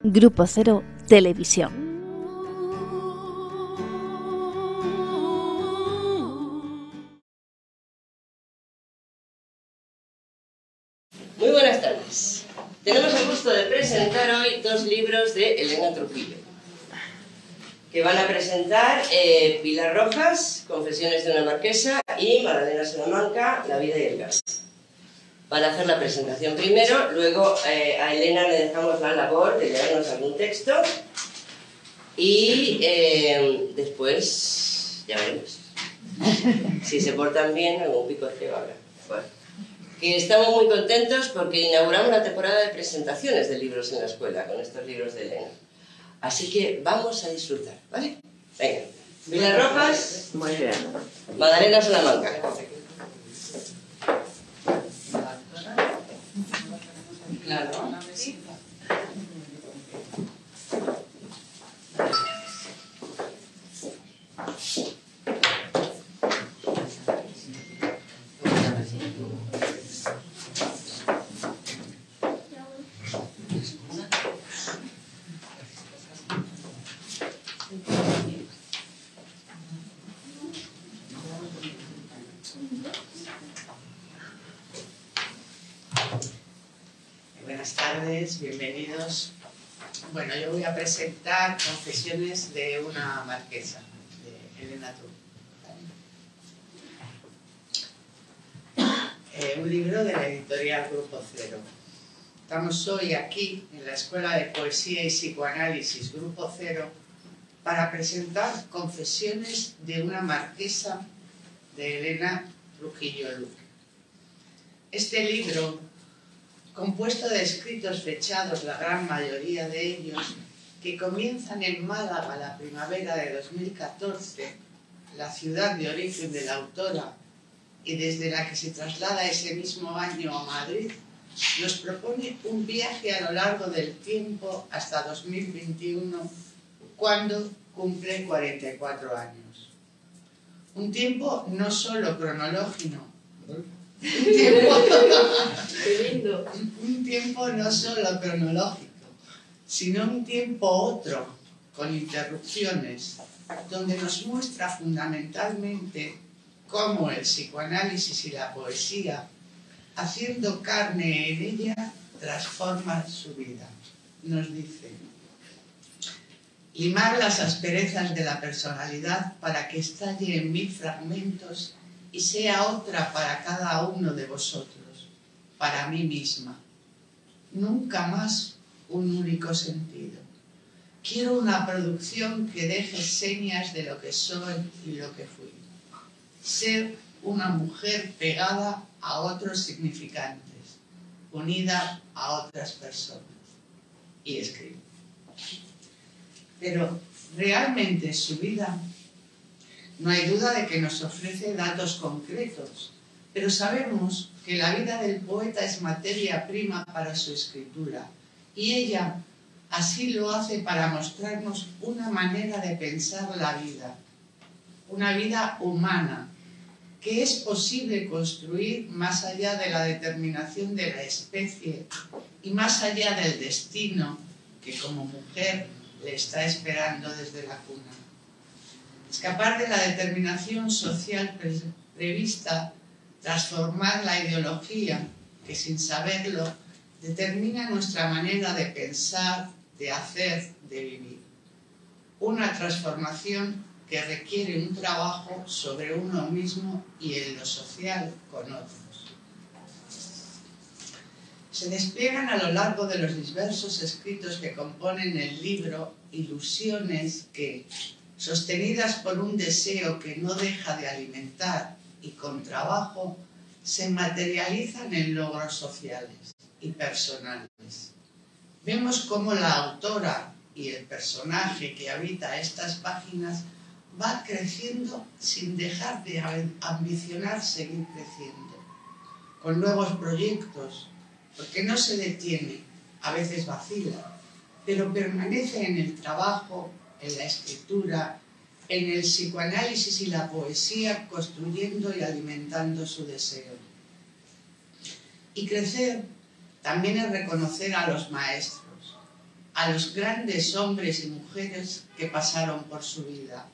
Grupo Cero Televisión. Muy buenas tardes. Tenemos el gusto de presentar hoy dos libros de Elena Trujillo, que van a presentar eh, Pilar Rojas, Confesiones de una marquesa, y Magdalena Salamanca, La vida y el gas. Van a hacer la presentación primero, luego eh, a Elena le dejamos la labor de leernos algún texto y eh, después ya veremos. Si se portan bien, algún picoteo habrá. Bueno que estamos muy contentos porque inauguramos la temporada de presentaciones de libros en la escuela con estos libros de Elena. Así que vamos a disfrutar, ¿vale? Venga. Vila Rojas. Muy bien. Madalena Salamanca. Claro. Presentar Confesiones de una marquesa, de Elena Trujillo. Eh, un libro de la editorial Grupo Cero. Estamos hoy aquí en la Escuela de Poesía y Psicoanálisis Grupo Cero para presentar Confesiones de una marquesa de Elena Trujillo Luque. Este libro compuesto de escritos fechados, la gran mayoría de ellos, que comienzan en Málaga la primavera de 2014, la ciudad de origen de la autora, y desde la que se traslada ese mismo año a Madrid, nos propone un viaje a lo largo del tiempo hasta 2021, cuando cumple 44 años. Un tiempo no solo cronológico, un tiempo, un tiempo no solo cronológico, sino un tiempo otro, con interrupciones, donde nos muestra fundamentalmente cómo el psicoanálisis y la poesía, haciendo carne en ella, transforman su vida. Nos dice, limar las asperezas de la personalidad para que estalle en mil fragmentos y sea otra para cada uno de vosotros, para mí misma. Nunca más un único sentido. Quiero una producción que deje señas de lo que soy y lo que fui. Ser una mujer pegada a otros significantes, unida a otras personas. Y escribo. Pero realmente su vida no hay duda de que nos ofrece datos concretos, pero sabemos que la vida del poeta es materia prima para su escritura y ella así lo hace para mostrarnos una manera de pensar la vida, una vida humana que es posible construir más allá de la determinación de la especie y más allá del destino que como mujer le está esperando desde la cuna. Escapar de la determinación social pre prevista, transformar la ideología que sin saberlo determina nuestra manera de pensar, de hacer, de vivir. Una transformación que requiere un trabajo sobre uno mismo y en lo social con otros. Se despliegan a lo largo de los diversos escritos que componen el libro ilusiones que, sostenidas por un deseo que no deja de alimentar y con trabajo, se materializan en logros sociales y personales. Vemos cómo la autora y el personaje que habita estas páginas va creciendo sin dejar de ambicionar seguir creciendo, con nuevos proyectos, porque no se detiene, a veces vacila, pero permanece en el trabajo en la escritura, en el psicoanálisis y la poesía, construyendo y alimentando su deseo. Y crecer también es reconocer a los maestros, a los grandes hombres y mujeres que pasaron por su vida.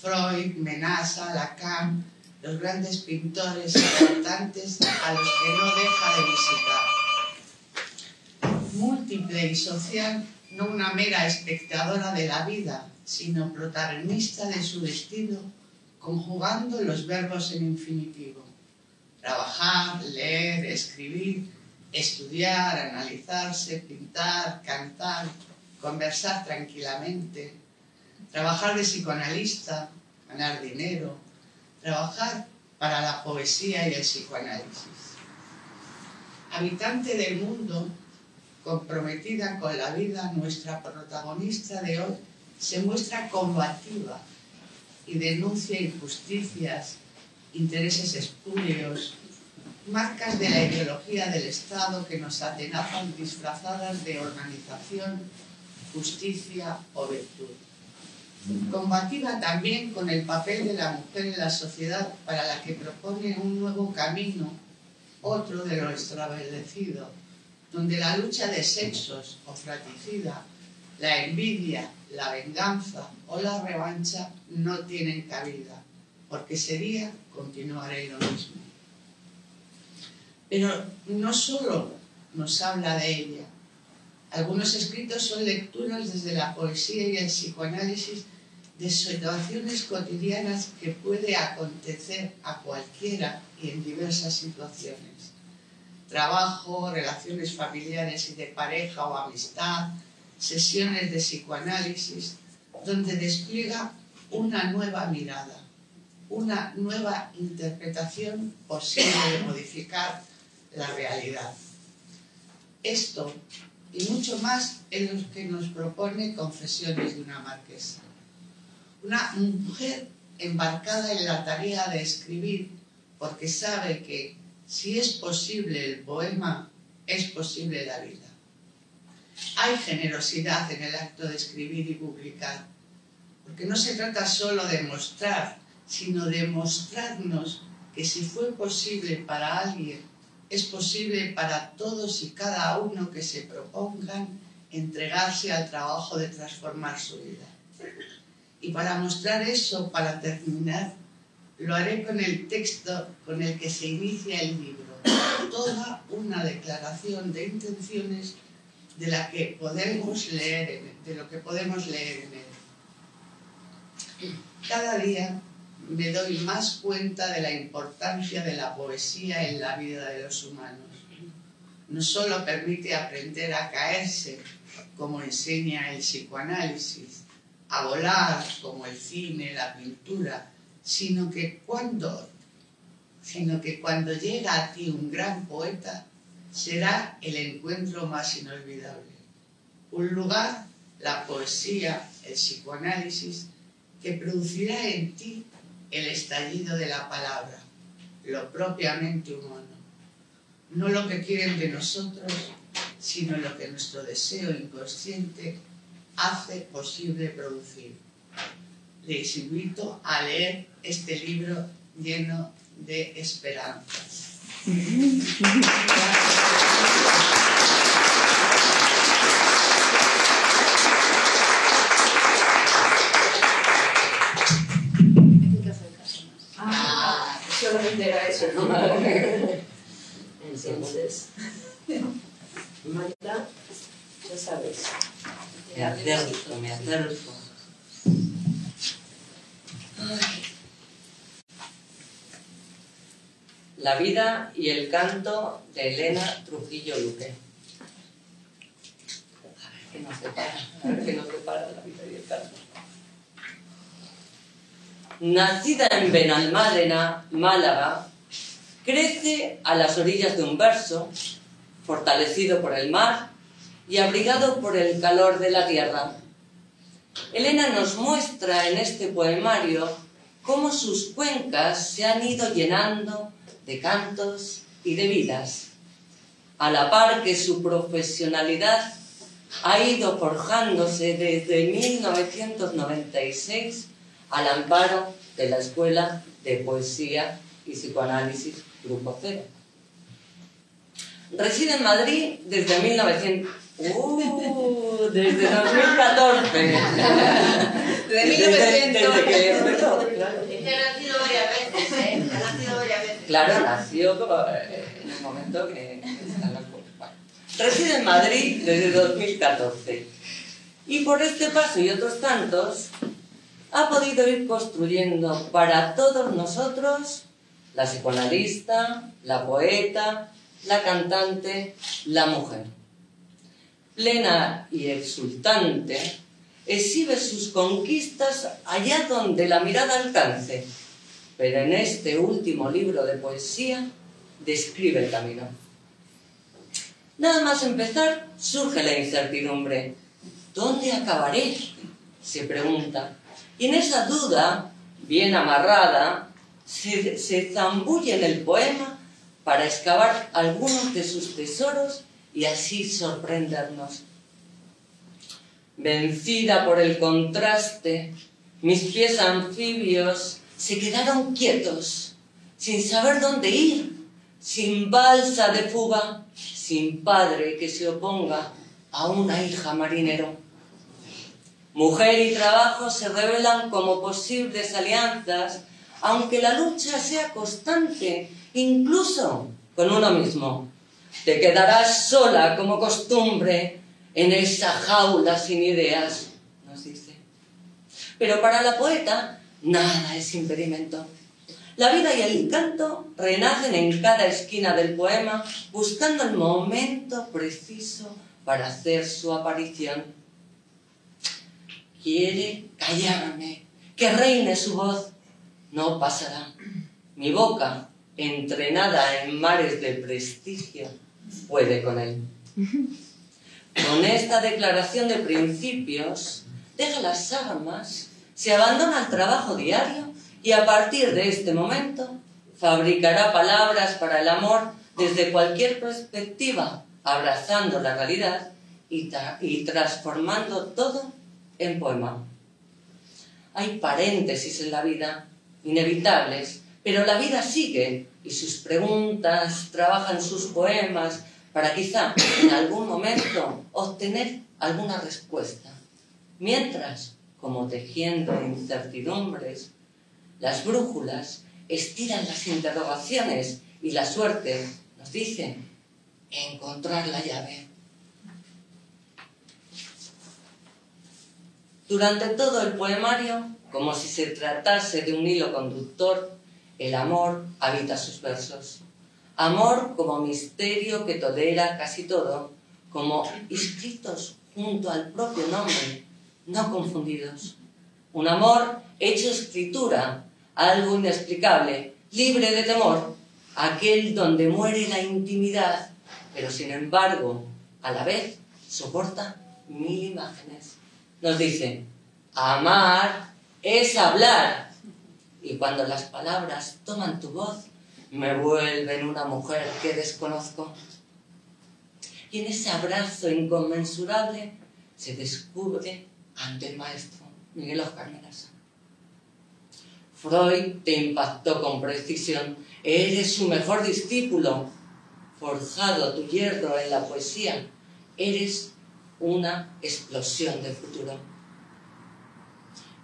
Freud, Menasa, Lacan, los grandes pintores y cantantes a los que no deja de visitar. Múltiple y social, no una mera espectadora de la vida, sino protagonista de su destino, conjugando los verbos en infinitivo. Trabajar, leer, escribir, estudiar, analizarse, pintar, cantar, conversar tranquilamente, trabajar de psicoanalista, ganar dinero, trabajar para la poesía y el psicoanálisis. Habitante del mundo, comprometida con la vida, nuestra protagonista de hoy se muestra combativa y denuncia injusticias, intereses espurios, marcas de la ideología del Estado que nos atenazan disfrazadas de organización, justicia o virtud. Combativa también con el papel de la mujer en la sociedad para la que propone un nuevo camino, otro de lo extraverdecido, donde la lucha de sexos o fratricida, la envidia, la venganza o la revancha no tienen cabida, porque sería continuar en lo mismo. Pero no solo nos habla de ella. Algunos escritos son lecturas desde la poesía y el psicoanálisis de situaciones cotidianas que puede acontecer a cualquiera y en diversas situaciones. Trabajo, relaciones familiares y de pareja o amistad, sesiones de psicoanálisis, donde despliega una nueva mirada, una nueva interpretación posible de modificar la realidad. Esto y mucho más es lo que nos propone Confesiones de una marquesa. Una mujer embarcada en la tarea de escribir porque sabe que si es posible el poema, es posible la vida. Hay generosidad en el acto de escribir y publicar, porque no se trata solo de mostrar, sino de mostrarnos que si fue posible para alguien es posible para todos y cada uno que se propongan entregarse al trabajo de transformar su vida. Y para mostrar eso, para terminar, lo haré con el texto con el que se inicia el libro, toda una declaración de intenciones de la que podemos leer de lo que podemos leer en él. Cada día me doy más cuenta de la importancia de la poesía en la vida de los humanos. No solo permite aprender a caerse, como enseña el psicoanálisis, a volar, como el cine, la pintura, sino que cuando, sino que cuando llega a ti un gran poeta, será el encuentro más inolvidable. Un lugar, la poesía, el psicoanálisis, que producirá en ti el estallido de la palabra, lo propiamente humano. No lo que quieren de nosotros, sino lo que nuestro deseo inconsciente hace posible producir. Les invito a leer este libro lleno de esperanzas. Eso, ¿no? Entonces, Marta, ya sabes. Me acerco, me acerco. La vida y el canto de Elena Trujillo Luque. A ver qué nos depara, a ver qué nos depara la vida y el canto. Nacida en Benalmádena, Málaga, crece a las orillas de un verso, fortalecido por el mar y abrigado por el calor de la tierra. Elena nos muestra en este poemario cómo sus cuencas se han ido llenando de cantos y de vidas, a la par que su profesionalidad ha ido forjándose desde 1996 al amparo de la Escuela de Poesía y Psicoanálisis Grupo Cero. Reside en Madrid desde 1900 Uh, desde 2014. Desde Desde, 1900. desde que empezó, claro. Es que ha nacido varias veces, ¿eh? Ha nacido varias veces. Claro, nació eh, en el momento que están las cosas. Bueno. Reside en Madrid desde 2014. Y por este paso y otros tantos, ha podido ir construyendo para todos nosotros la psicoanalista, la poeta, la cantante, la mujer. Plena y exultante, exhibe sus conquistas allá donde la mirada alcance, pero en este último libro de poesía describe el camino. Nada más empezar, surge la incertidumbre. ¿Dónde acabaré? se pregunta. Y en esa duda, bien amarrada, se, se zambulle en el poema para excavar algunos de sus tesoros y así sorprendernos. Vencida por el contraste, mis pies anfibios se quedaron quietos, sin saber dónde ir, sin balsa de fuga, sin padre que se oponga a una hija marinero. Mujer y trabajo se revelan como posibles alianzas, aunque la lucha sea constante, incluso con uno mismo. Te quedarás sola como costumbre en esa jaula sin ideas, nos dice. Pero para la poeta nada es impedimento. La vida y el canto renacen en cada esquina del poema buscando el momento preciso para hacer su aparición. Quiere callarme, que reine su voz. No pasará. Mi boca, entrenada en mares de prestigio, puede con él. Con esta declaración de principios, deja las armas, se abandona al trabajo diario y a partir de este momento fabricará palabras para el amor desde cualquier perspectiva, abrazando la realidad y, y transformando todo en poema. Hay paréntesis en la vida, inevitables, pero la vida sigue y sus preguntas trabajan sus poemas para quizá en algún momento obtener alguna respuesta. Mientras, como tejiendo incertidumbres, las brújulas estiran las interrogaciones y la suerte nos dice encontrar la llave. Durante todo el poemario, como si se tratase de un hilo conductor, el amor habita sus versos. Amor como misterio que tolera casi todo, como inscritos junto al propio nombre, no confundidos. Un amor hecho escritura, algo inexplicable, libre de temor, aquel donde muere la intimidad, pero sin embargo, a la vez, soporta mil imágenes. Nos dice, amar es hablar. Y cuando las palabras toman tu voz, me vuelven una mujer que desconozco. Y en ese abrazo inconmensurable se descubre ante el maestro Miguel Oscar Menasa. Freud te impactó con precisión. Eres su mejor discípulo, forjado tu hierro en la poesía. Eres una explosión del futuro.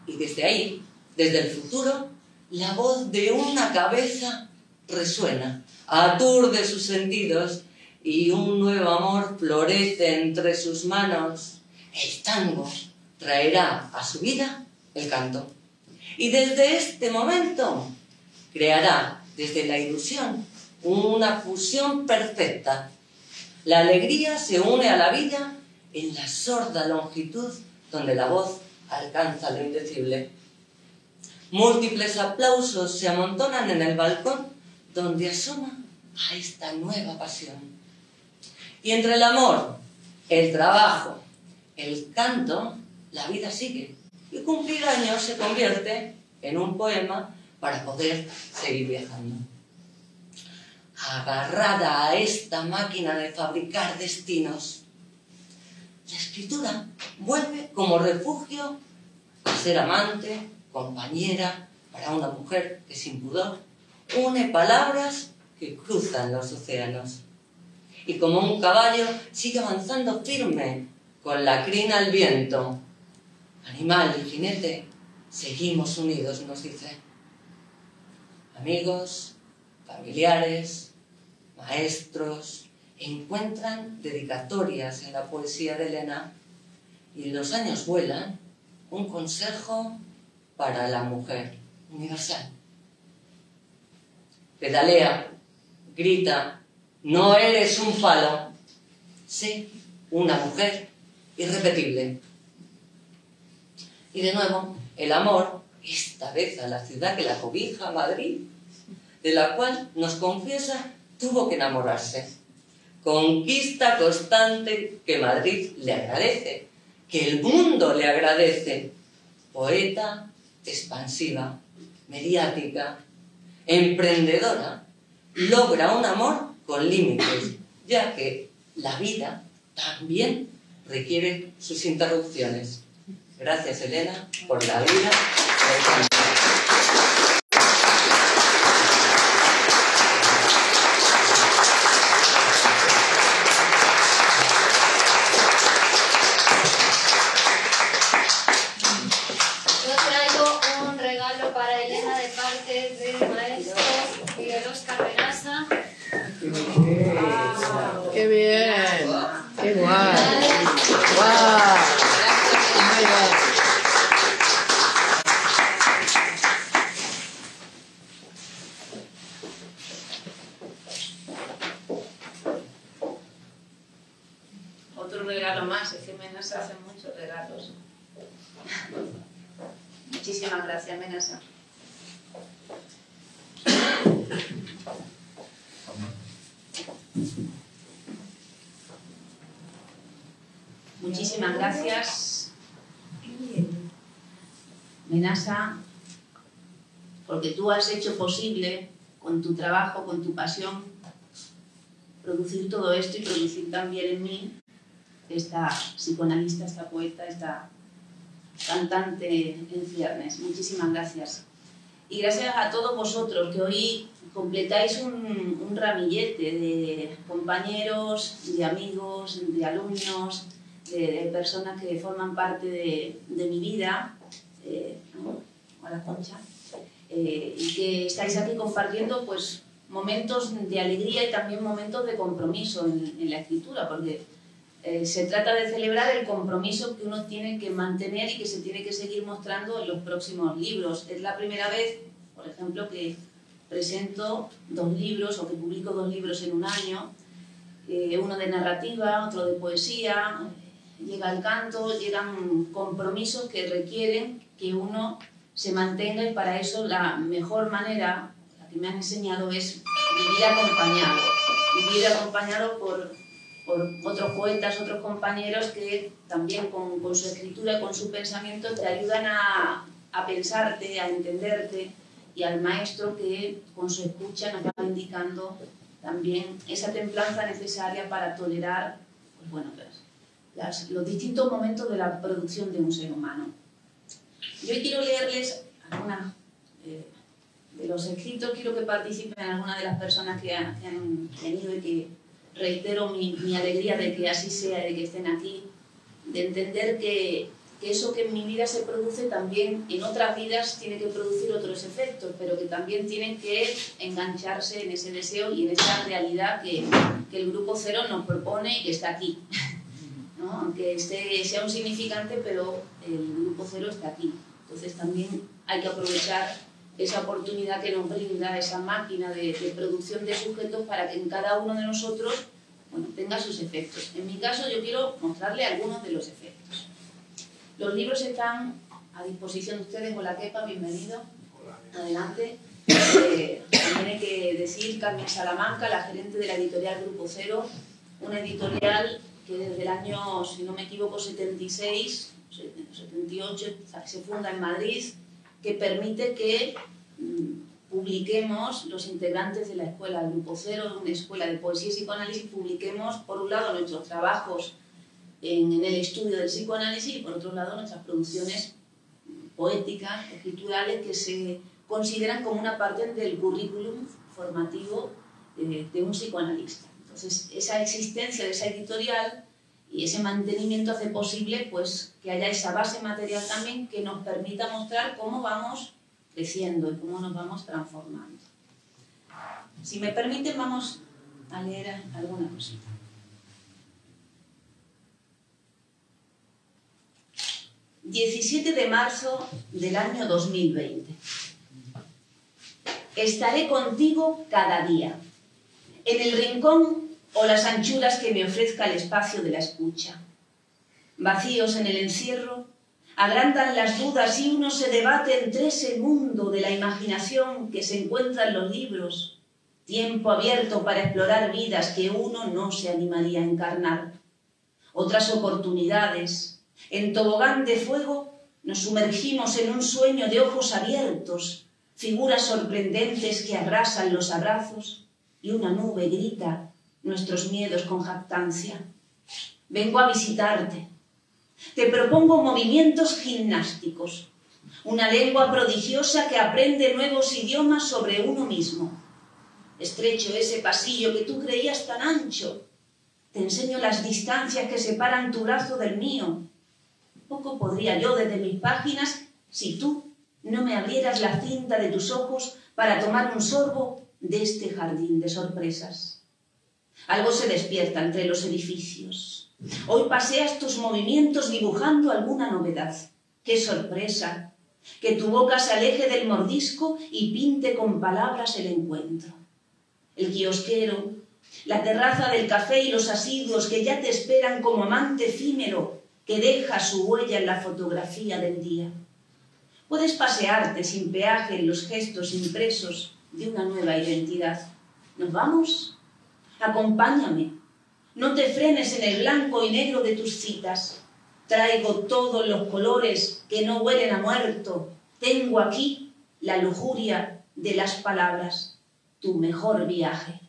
Y desde ahí, desde el futuro, la voz de una cabeza resuena, aturde sus sentidos y un nuevo amor florece entre sus manos. El tango traerá a su vida el canto. Y desde este momento creará desde la ilusión una fusión perfecta. La alegría se une a la vida en la sorda longitud donde la voz alcanza lo indecible. Múltiples aplausos se amontonan en el balcón donde asoma a esta nueva pasión. Y entre el amor, el trabajo, el canto, la vida sigue. Y cumplir años se convierte en un poema para poder seguir viajando. Agarrada a esta máquina de fabricar destinos, la escritura vuelve como refugio a ser amante, compañera para una mujer que sin pudor une palabras que cruzan los océanos. y como un caballo sigue avanzando firme, con la crina al viento. Animal y jinete, seguimos unidos, nos dice. Amigos, familiares, maestros, encuentran dedicatorias en la poesía de Elena y los años vuelan un consejo para la mujer universal. Pedalea, grita, no eres un falo, sí, una mujer irrepetible. Y de nuevo, el amor, esta vez a la ciudad que la cobija, Madrid, de la cual nos confiesa tuvo que enamorarse. Conquista constante que Madrid le agradece, que el mundo le agradece. Poeta expansiva, mediática, emprendedora, logra un amor con límites, ya que la vida también requiere sus interrupciones. Gracias, Elena, por la vida. Yo traigo un regalo para Elena de del maestro Miguel Oscar Menasa. ¡Qué bien! ¡Qué guay! ¡Guau! Muy bien. Otro regalo más, es que Menasa hace muchos regalos. Muchísimas gracias, Menasa. Muchísimas gracias, Porque tú has hecho posible con tu trabajo, con tu pasión, producir todo esto y producir también en mí esta psicoanalista, esta poeta, esta cantante en ciernes. Muchísimas gracias. Y gracias a todos vosotros que hoy completáis un, un ramillete de compañeros, de amigos, de alumnos, de, personas que forman parte de mi vida. Eh. Hola, Concha. Eh, y que estáis aquí compartiendo pues, momentos de alegría y también momentos de compromiso en, en la escritura, porque eh, se trata de celebrar el compromiso que uno tiene que mantener y que se tiene que seguir mostrando en los próximos libros. Es la primera vez, por ejemplo, que presento dos libros o que publico dos libros en un año, eh, uno de narrativa, otro de poesía, llega el canto, llegan compromisos que requieren que uno se mantenga y para eso la mejor manera, la que me han enseñado, es vivir acompañado, vivir acompañado por por otros poetas, otros compañeros que también con, con, su escritura, con su pensamiento, te ayudan a, a, pensarte, a entenderte, y al maestro que con su escucha nos va indicando también esa templanza necesaria para tolerar pues bueno, las, las, los distintos momentos de la producción de un ser humano. Yo quiero leerles algunas eh, de los escritos, quiero que participen algunas de las personas que que han venido y que reitero mi, mi, alegría de que así sea, de que estén aquí, de entender que, que, eso que en mi vida se produce también en otras vidas tiene que producir otros efectos, pero que también tienen que engancharse en ese deseo y en esa realidad que, que el Grupo Cero nos propone y que está aquí. ¿No? Aunque este sea un significante, pero el Grupo Cero está aquí. Entonces también hay que aprovechar esa oportunidad que nos brinda esa máquina de, de, producción de sujetos para que en cada uno de nosotros bueno, tenga sus efectos. En mi caso yo quiero mostrarle algunos de los efectos. Los libros están a disposición de ustedes. Hola Kepa, bienvenido. Adelante. Eh, tiene que decir Carmen Salamanca, la gerente de la editorial Grupo Cero, una editorial que desde el año, si no me equivoco, 76, 78, se funda en Madrid, que permite que mm, publiquemos los integrantes de la escuela Grupo Cero, una escuela de poesía y psicoanálisis, publiquemos por un lado nuestros trabajos en, el estudio del psicoanálisis y por otro lado nuestras producciones poéticas, escriturales, que se consideran como una parte del currículum formativo de, de un psicoanalista. Entonces, esa existencia de esa editorial y ese mantenimiento hace posible pues, que haya esa base material también que nos permita mostrar cómo vamos creciendo y cómo nos vamos transformando. Si me permiten, vamos a leer alguna cosita. ...17 de marzo del año 2020... Estaré contigo cada día, en el rincón o las anchuras que me ofrezca el espacio de la escucha. Vacíos en el encierro, agrandan las dudas y uno se debate entre ese mundo de la imaginación que se encuentra en los libros, tiempo abierto para explorar vidas que uno no se animaría a encarnar. Otras oportunidades, en tobogán de fuego, nos sumergimos en un sueño de ojos abiertos, figuras sorprendentes que abrasan los abrazos y una nube grita nuestros miedos con jactancia. Vengo a visitarte. Te propongo movimientos gimnásticos, una lengua prodigiosa que aprende nuevos idiomas sobre uno mismo. Estrecho ese pasillo que tú creías tan ancho. Te enseño las distancias que separan tu brazo del mío. Poco podría yo desde mis páginas si tú no me abrieras la cinta de tus ojos para tomar un sorbo de este jardín de sorpresas. Algo se despierta entre los edificios. Hoy paseas tus movimientos dibujando alguna novedad. ¡Qué sorpresa! Que tu boca se aleje del mordisco y pinte con palabras el encuentro. El kiosquero, la terraza del café y los asiduos que ya te esperan como amante efímero que deja su huella en la fotografía del día. Puedes pasearte sin peaje en los gestos impresos de una nueva identidad. ¿Nos vamos? Acompáñame. No te frenes en el blanco y negro de tus citas. Traigo todos los colores que no huelen a muerto. Tengo aquí la lujuria de las palabras. Tu mejor viaje.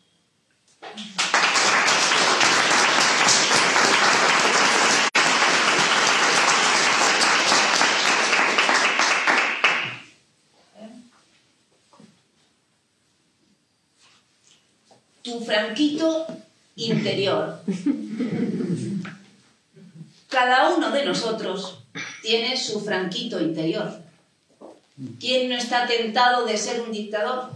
Tu franquito interior. Cada uno de nosotros tiene su franquito interior. ¿Quién no está tentado de ser un dictador?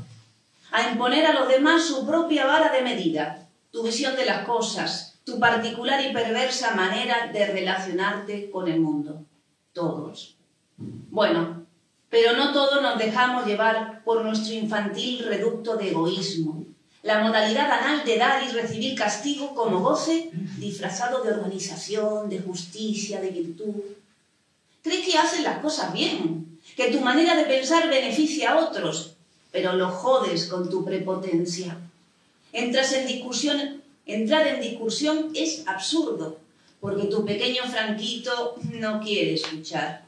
A imponer a los demás su propia vara de medida, tu visión de las cosas, tu particular y perversa manera de relacionarte con el mundo. Todos. Bueno, pero no todos nos dejamos llevar por nuestro infantil reducto de egoísmo, la modalidad anal de dar y recibir castigo como goce disfrazado de organización, de justicia, de virtud. Crees que haces las cosas bien, que tu manera de pensar beneficia a otros, pero lo jodes con tu prepotencia. Entras en discusión, entrar en discusión es absurdo, porque tu pequeño franquito no quiere escuchar.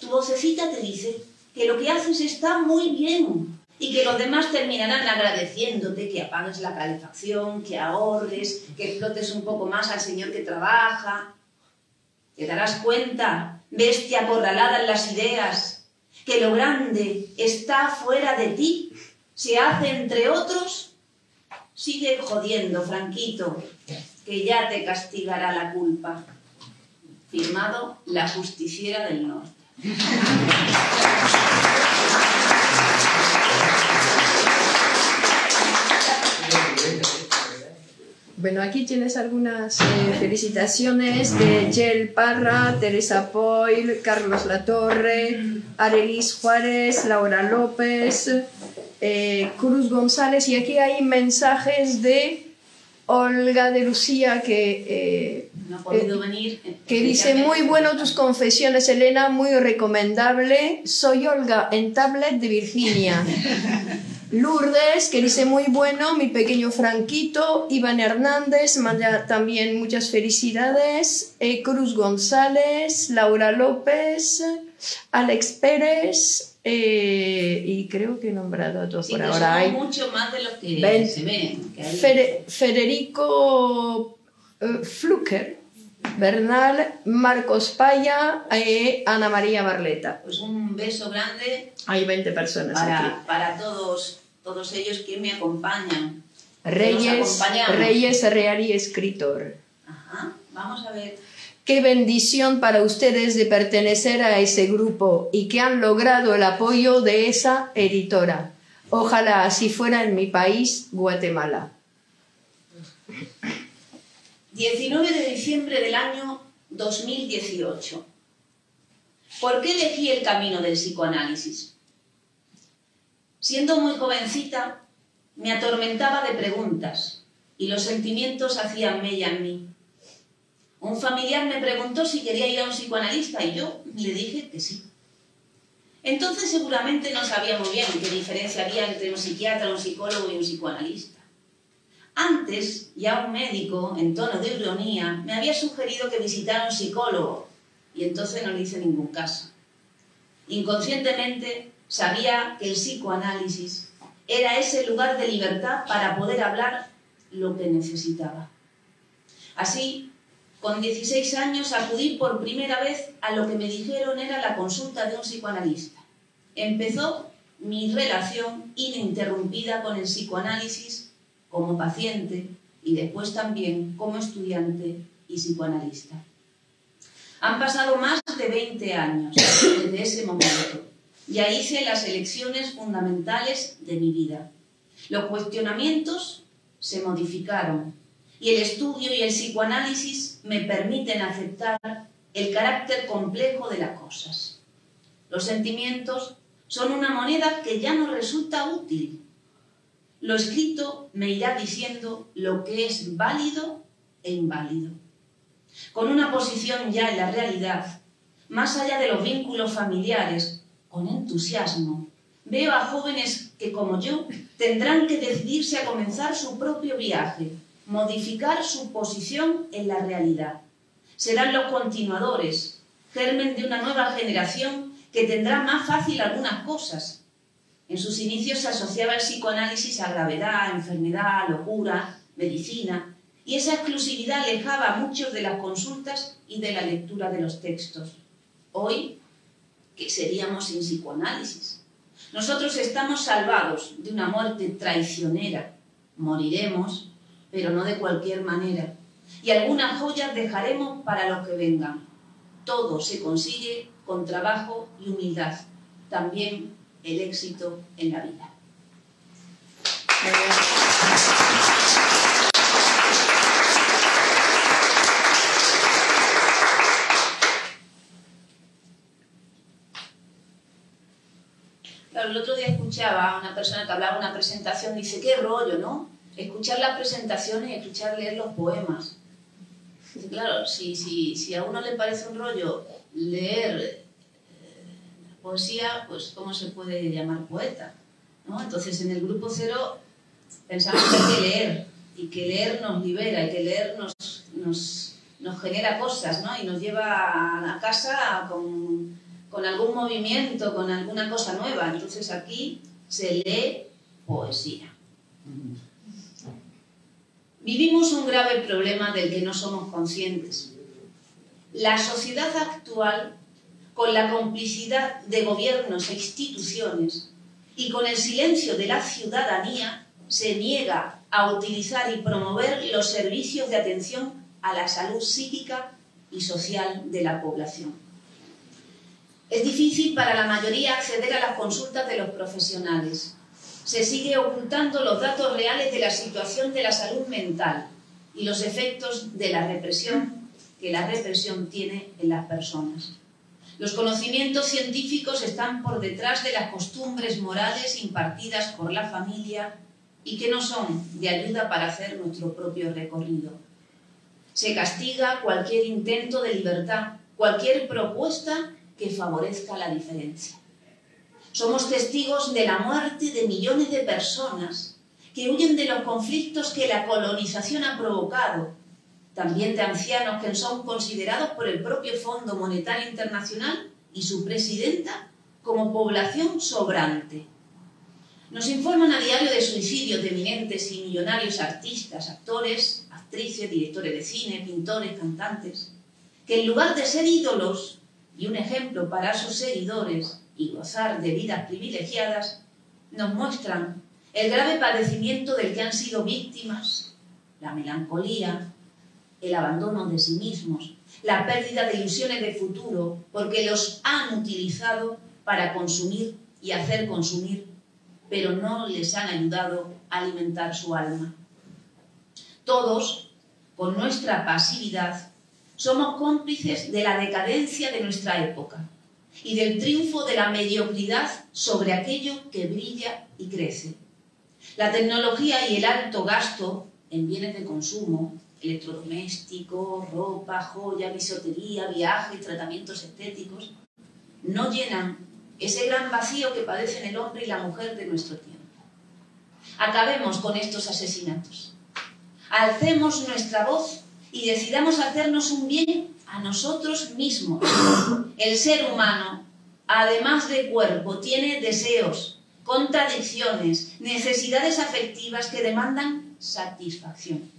Tu vocecita te dice que lo que haces está muy bien, y que los demás terminarán agradeciéndote que apagues la calefacción, que ahorres, que explotes un poco más al señor que trabaja. Te darás cuenta, bestia acorralada en las ideas, que lo grande está fuera de ti, se hace entre otros. Sigue jodiendo, Franquito, que ya te castigará la culpa. Firmado la justiciera del norte. Bueno, aquí tienes algunas eh, felicitaciones de Gel Parra, Teresa Poil, Carlos Latorre, Arelis Juárez, Laura López, eh, Cruz González y aquí hay mensajes de Olga de Lucía que, eh, no ha podido venir, que dice muy bueno tus confesiones Elena, muy recomendable. Soy Olga en tablet de Virginia. Lourdes, que dice muy bueno, mi pequeño Franquito, Iván Hernández, manda también muchas felicidades, e. Cruz González, Laura López, Alex Pérez, eh, y creo que he nombrado a todos por ahora. Hay mucho más de los que se ven. Federico uh, Flucker, Bernal, Marcos Paya e Ana María Barleta. Pues un beso grande. Hay 20 personas para, aquí. Para todos todos ellos que me acompañan Reyes. Reyes Real Escritor. Ajá, vamos a ver. Qué bendición para ustedes de pertenecer a ese grupo y que han logrado el apoyo de esa editora. Ojalá así fuera en mi país, Guatemala. 19 de diciembre del año 2018. ¿Por qué elegí el camino del psicoanálisis? Siendo muy jovencita, me atormentaba de preguntas y los sentimientos hacían mella en mí. Un familiar me preguntó si quería ir a un psicoanalista y yo le dije que sí. Entonces seguramente no sabía muy bien qué diferencia había entre un psiquiatra, un psicólogo y un psicoanalista. Antes, ya un médico, en tono de ironía, me había sugerido que visitara un psicólogo y entonces no le hice ningún caso. Inconscientemente sabía que el psicoanálisis era ese lugar de libertad para poder hablar lo que necesitaba. Así, con 16 años acudí por primera vez a lo que me dijeron era la consulta de un psicoanalista. Empezó mi relación ininterrumpida con el psicoanálisis como paciente y después también como estudiante y psicoanalista. Han pasado más de 20 años desde ese momento. Ya hice las elecciones fundamentales de mi vida. Los cuestionamientos se modificaron y el estudio y el psicoanálisis me permiten aceptar el carácter complejo de las cosas. Los sentimientos son una moneda que ya no resulta útil. Lo escrito me irá diciendo lo que es válido e inválido. Con una posición ya en la realidad, más allá de los vínculos familiares, con entusiasmo, veo a jóvenes que, como yo, tendrán que decidirse a comenzar su propio viaje, modificar su posición en la realidad. Serán los continuadores, germen de una nueva generación que tendrá más fácil algunas cosas. En sus inicios se asociaba el psicoanálisis a gravedad, enfermedad, locura, medicina, y esa exclusividad alejaba a muchos de las consultas y de la lectura de los textos. Hoy, ¿qué seríamos sin psicoanálisis? Nosotros estamos salvados de una muerte traicionera. Moriremos, pero no de cualquier manera. Y algunas joyas dejaremos para los que vengan. Todo se consigue con trabajo y humildad. También el éxito en la vida. Claro, el otro día escuchaba a una persona que hablaba una presentación, dice, qué rollo, ¿no? Escuchar las presentaciones y escuchar leer los poemas. Claro, si, si, si a uno le parece un rollo leer eh, poesía, pues ¿cómo se puede llamar poeta? ¿no? Entonces, en el grupo cero pensamos que hay que leer, y que leer nos libera, y que leer nos, nos, nos genera cosas, ¿no? Y nos lleva a la casa con, con algún movimiento, con alguna cosa nueva. Entonces aquí se lee poesía. Vivimos un grave problema del que no somos conscientes. La sociedad actual, con la complicidad de gobiernos e instituciones y con el silencio de la ciudadanía, se niega a utilizar y promover los servicios de atención a la salud psíquica y social de la población. Es difícil para la mayoría acceder a las consultas de los profesionales. Se sigue ocultando los datos reales de la situación de la salud mental y los efectos de la represión que la represión tiene en las personas. Los conocimientos científicos están por detrás de las costumbres morales impartidas por la familia y que no son de ayuda para hacer nuestro propio recorrido. Se castiga cualquier intento de libertad, cualquier propuesta que favorezca la diferencia. Somos testigos de la muerte de millones de personas que huyen de los conflictos que la colonización ha provocado, también de ancianos que son considerados por el propio Fondo Monetario Internacional y su presidenta como población sobrante. Nos informan a diario de suicidios de eminentes y millonarios artistas, actores, actrices, directores de cine, pintores, cantantes, que en lugar de ser ídolos y un ejemplo para sus seguidores y gozar de vidas privilegiadas, nos muestran el grave padecimiento del que han sido víctimas, la melancolía, el abandono de sí mismos, la pérdida de ilusiones de futuro, porque los han utilizado para consumir y hacer consumir, pero no les han ayudado a alimentar su alma. Todos, con nuestra pasividad, somos cómplices de la decadencia de nuestra época y del triunfo de la mediocridad sobre aquello que brilla y crece. La tecnología y el alto gasto en bienes de consumo, electrodomésticos, ropa, joya, bisotería, viajes, tratamientos estéticos, no llenan ese gran vacío que padecen el hombre y la mujer de nuestro tiempo. Acabemos con estos asesinatos. Alcemos nuestra voz y decidamos hacernos un bien a nosotros mismos. El ser humano, además de cuerpo, tiene deseos, contradicciones, necesidades afectivas que demandan satisfacción.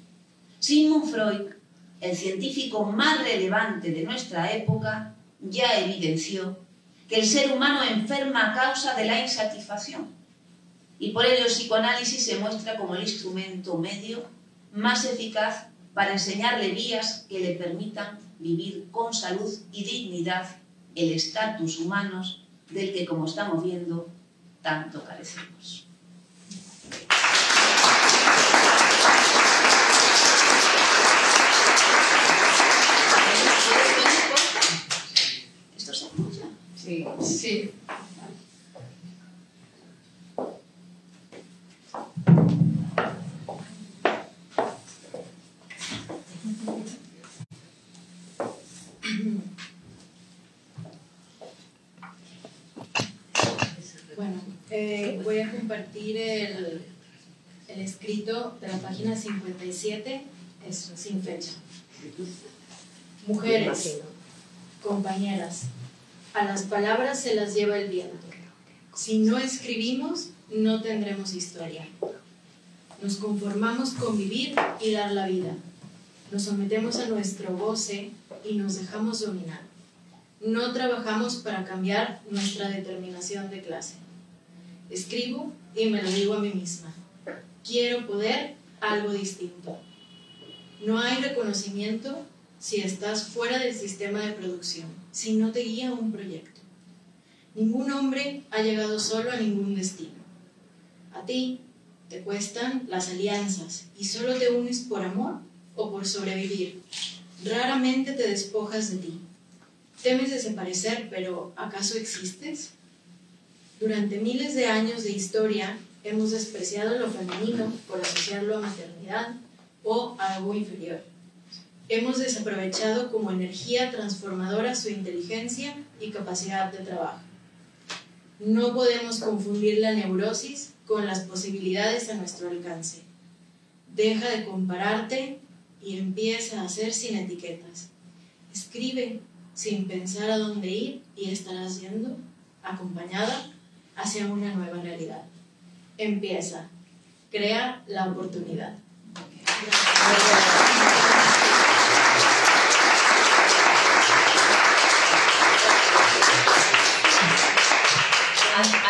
Sigmund Freud, el científico más relevante de nuestra época, ya evidenció que el ser humano enferma a causa de la insatisfacción. Y por ello el psicoanálisis se muestra como el instrumento medio más eficaz para enseñarle vías que le permitan vivir con salud y dignidad el estatus humanos del que, como estamos viendo, tanto carecemos. ¿Esto se escucha? Sí. Sí. Compartir el, el escrito de la página 57, es sin fecha. Mujeres, compañeras, a las palabras se las lleva el viento. Si no escribimos, no tendremos historia. Nos conformamos con vivir y dar la vida. Nos sometemos a nuestro goce y nos dejamos dominar. No trabajamos para cambiar nuestra determinación de clase. Escribo y me lo digo a mí misma. Quiero poder algo distinto. No hay reconocimiento si estás fuera del sistema de producción, si no te guía un proyecto. Ningún hombre ha llegado solo a ningún destino. A ti te cuestan las alianzas y solo te unes por amor o por sobrevivir. Raramente te despojas de ti. Temes desaparecer, pero ¿acaso existes? Durante miles de años de historia hemos despreciado lo femenino por asociarlo a maternidad o a algo inferior. Hemos desaprovechado como energía transformadora su inteligencia y capacidad de trabajo. No podemos confundir la neurosis con las posibilidades a nuestro alcance. Deja de compararte y empieza a hacer sin etiquetas. Escribe sin pensar a dónde ir y estarás yendo acompañada hacia una nueva realidad. Empieza. Crea la oportunidad.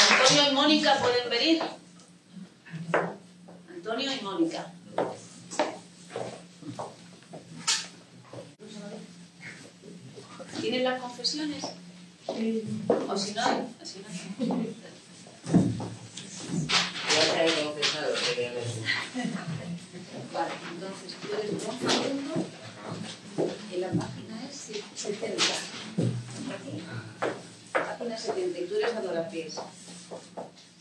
Antonio y Mónica pueden venir. Antonio y Mónica. ¿Tienen las confesiones? O si no, así no. Ya se han confesado previamente. Vale, entonces tú eres Don Facundo y la página es 70. Aquí. Página 70 y tú eres Adorapiés.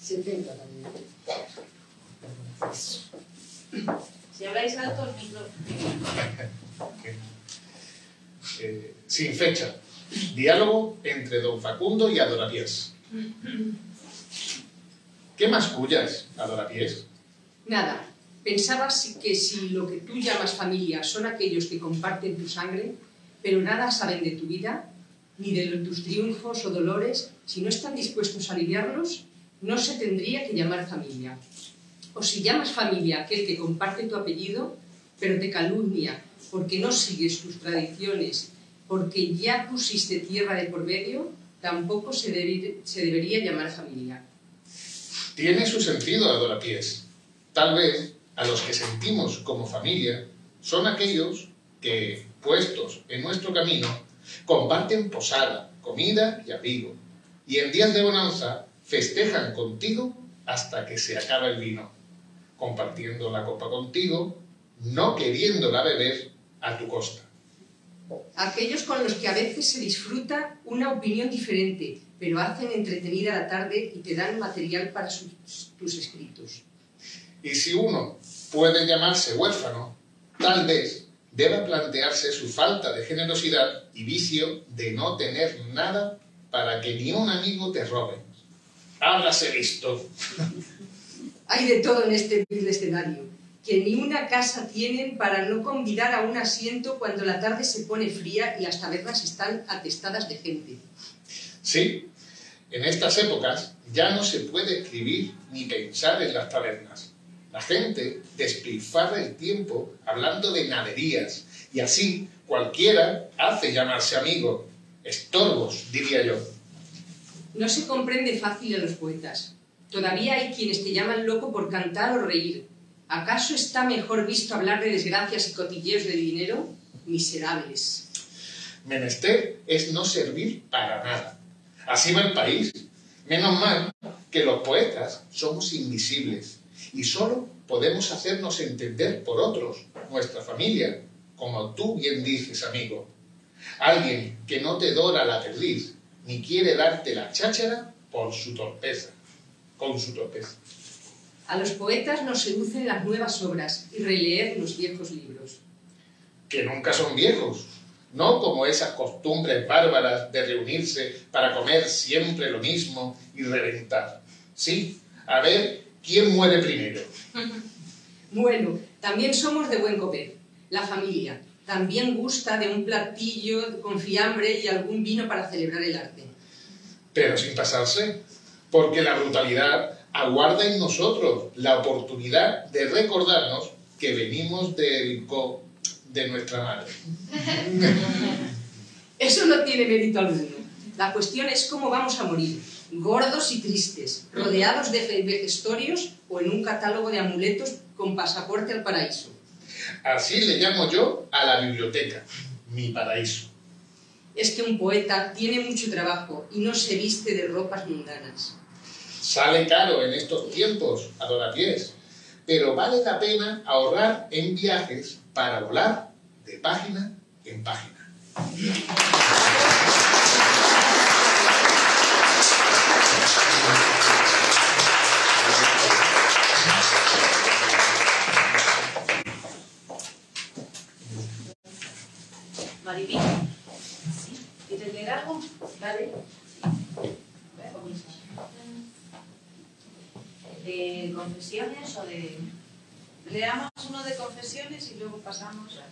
70 también. Si habláis alto, el sin fecha. Diálogo entre don Facundo y Adorapiés. ¿Qué más cuyas, Adorapiés? Nada, pensabas que si lo que tú llamas familia son aquellos que comparten tu sangre, pero nada saben de tu vida, ni de tus triunfos o dolores, si no están dispuestos a aliviarlos, no se tendría que llamar familia. O si llamas familia aquel que comparte tu apellido, pero te calumnia porque no sigues tus tradiciones, porque ya pusiste tierra de por medio, tampoco se debería llamar familia. Tiene su sentido Adorapiés. Tal vez a los que sentimos como familia son aquellos que, puestos en nuestro camino, comparten posada, comida y abrigo, y en días de bonanza festejan contigo hasta que se acaba el vino, compartiendo la copa contigo, no queriéndola beber a tu costa. Aquellos con los que a veces se disfruta una opinión diferente, pero hacen entretenida la tarde y te dan material para sus- tus escritos. Y si uno puede llamarse huérfano, tal vez deba plantearse su falta de generosidad y vicio de no tener nada para que ni un amigo te robe. Háblase visto. Hay de todo en este vil escenario, que ni una casa tienen para no convidar a un asiento cuando la tarde se pone fría y las tabernas están atestadas de gente. Sí, en estas épocas ya no se puede escribir ni pensar en las tabernas. La gente despilfarra el tiempo hablando de naderías y así cualquiera hace llamarse amigo. Estorbos, diría yo. No se comprende fácil a los poetas. Todavía hay quienes te llaman loco por cantar o reír. ¿Acaso está mejor visto hablar de desgracias y cotilleos de dinero? Miserables. Menester es no servir para nada. Así va el país. Menos mal que los poetas somos invisibles y solo podemos hacernos entender por otros, nuestra familia, como tú bien dices, amigo. Alguien que no te dora la perdiz ni quiere darte la cháchara por su torpeza, con su torpeza. A los poetas nos seducen las nuevas obras y releer los viejos libros. que nunca son viejos, no como esas costumbres bárbaras de reunirse para comer siempre lo mismo y reventar. Sí, a ver quién muere primero. Bueno, también somos de buen comer. La familia también gusta de un platillo con fiambre y algún vino para celebrar el arte. pero sin pasarse, porque la brutalidad aguarda en nosotros la oportunidad de recordarnos que venimos del co de nuestra madre. Eso no tiene mérito alguno. La cuestión es cómo vamos a morir, gordos y tristes, rodeados de vejestorios o en un catálogo de amuletos con pasaporte al paraíso. Así le llamo yo a la biblioteca, mi paraíso. Es que un poeta tiene mucho trabajo y no se viste de ropas mundanas. Sale caro en estos tiempos, a pies, pero vale la pena ahorrar en viajes para volar de página en página. Maribí, ¿quieres leer algo? Vale. ¿De confesiones o de...? Leamos uno de confesiones y luego pasamos a...